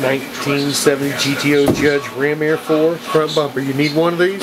1970 GTO Judge Ram Air 4 front bumper. You need one of these?